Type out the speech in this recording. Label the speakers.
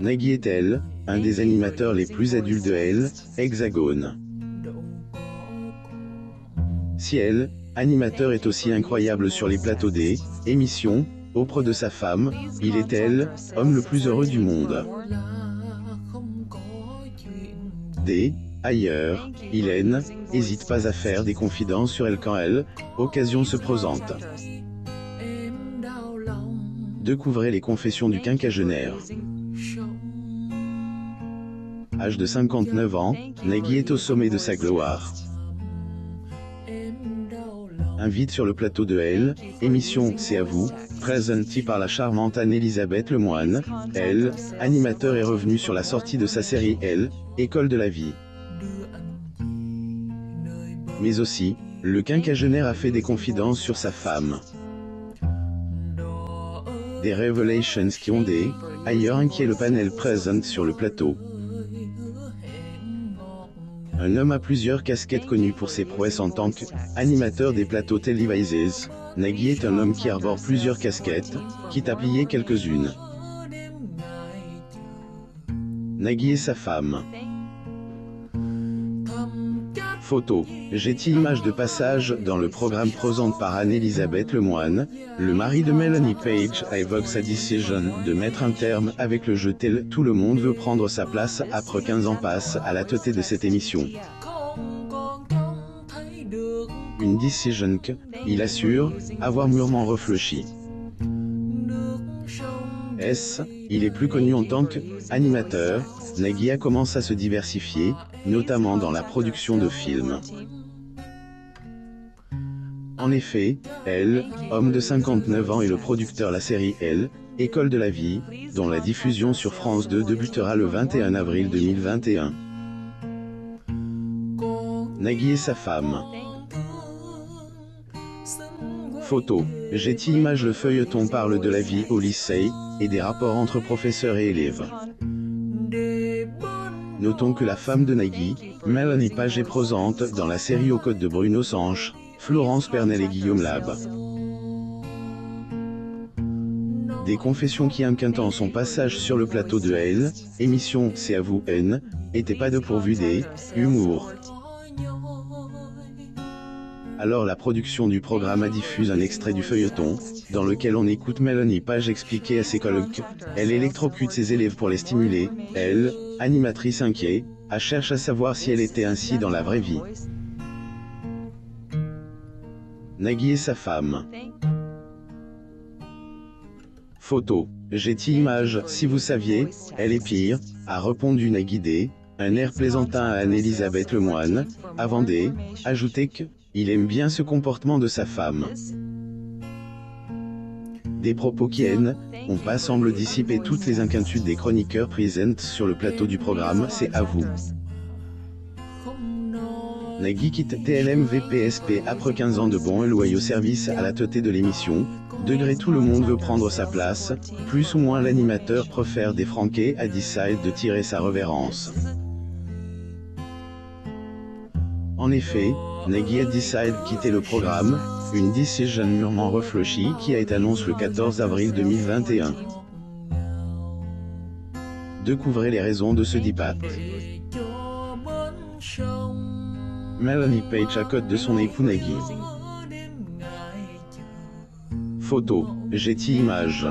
Speaker 1: Nagui est elle, un des animateurs les plus adultes de Elle, Hexagone. Si elle, animateur est aussi incroyable sur les plateaux des émissions, auprès de sa femme, il est elle, homme le plus heureux du monde. Des, ailleurs, Hélène, hésite pas à faire des confidences sur elle quand elle, occasion se présente. Découvrez les confessions du quinquagénaire. Âge de 59 ans, Nagui est au sommet de sa gloire. Invite sur le plateau de Elle, émission C'est à vous, présentée par la charmante Anne-Elisabeth Lemoine, Elle, animateur est revenu sur la sortie de sa série Elle, École de la vie. Mais aussi, le quinquagénaire a fait des confidences sur sa femme. Des revelations qui ont des, ailleurs inquiet le panel présent sur le plateau. Un homme à plusieurs casquettes connu pour ses prouesses en tant qu'animateur des plateaux télévisés. Nagui est un homme qui arbore plusieurs casquettes, quitte à plier quelques-unes. Nagui et sa femme. Photo. J'ai image de passage dans le programme présente par Anne-Elisabeth Lemoine? Le mari de Melanie Page évoque sa décision de mettre un terme avec le jeu tel tout le monde veut prendre sa place après 15 ans passe à la tête de cette émission. Une décision que, il assure, avoir mûrement réfléchi. S, il est plus connu en tant qu'animateur, Nagui a commencé à se diversifier, notamment dans la production de films. En effet, elle, homme de 59 ans et le producteur la série Elle, École de la vie, dont la diffusion sur France 2 débutera le 21 avril 2021.
Speaker 2: con
Speaker 1: Nagui et sa femme. Photo. Getty Image Le feuilleton parle de la vie au lycée, et des rapports entre professeurs et élèves. Notons que la femme de Nagui, Melanie Page est présente dans la série aux côtes de Bruno Sanche, Florence Pernel et Guillaume Lab. Des confessions qui inquiétant son passage sur le plateau de Elle, émission C'est à vous N, était pas de pourvu des humour. Alors la production du programme a diffuse un extrait du feuilleton, dans lequel on écoute Melanie Page expliquer à ses collègues elle électrocute ses élèves pour les stimuler, elle, animatrice inquiet, a cherche à savoir si elle était ainsi dans la vraie vie. Nagui et sa femme. Photo. J'ai image, si vous saviez, elle est pire, a répondu Nagui D, un air plaisantin à Anne-Elisabeth Lemoine, avant des, ajouter que, il aime bien ce comportement de sa femme. Des propos qui haine, ont pas semble dissiper toutes les inquiétudes des chroniqueurs présentes sur le plateau du programme, c'est à vous. Nagui quitte TLM VPSP après 15 ans de bons et loyaux services à la tête de l'émission. Degré tout le monde veut prendre sa place, plus ou moins l'animateur préfère défranquer à Decide de tirer sa révérence. En effet, Nagui a Decide quitter le programme, une décision mûrement réfléchie qui a été annoncée le 14 avril 2021. Découvrez les raisons de ce
Speaker 2: sông
Speaker 1: Melanie Page à côte de son époux Nagui. Photo, Getty Images.